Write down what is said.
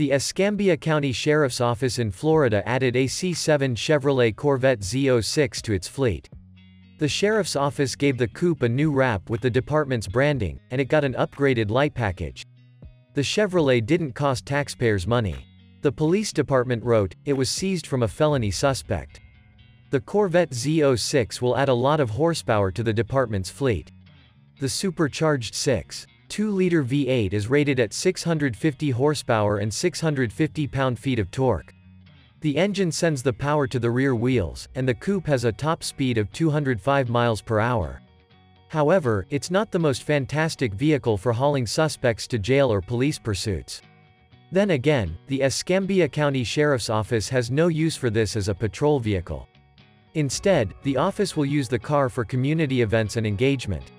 The Escambia County Sheriff's Office in Florida added a C7 Chevrolet Corvette Z06 to its fleet. The Sheriff's Office gave the coupe a new wrap with the department's branding, and it got an upgraded light package. The Chevrolet didn't cost taxpayers money. The police department wrote, it was seized from a felony suspect. The Corvette Z06 will add a lot of horsepower to the department's fleet. The supercharged 6. 2-liter V8 is rated at 650 horsepower and 650 pound-feet of torque. The engine sends the power to the rear wheels, and the coupe has a top speed of 205 miles per hour. However, it's not the most fantastic vehicle for hauling suspects to jail or police pursuits. Then again, the Escambia County Sheriff's Office has no use for this as a patrol vehicle. Instead, the office will use the car for community events and engagement.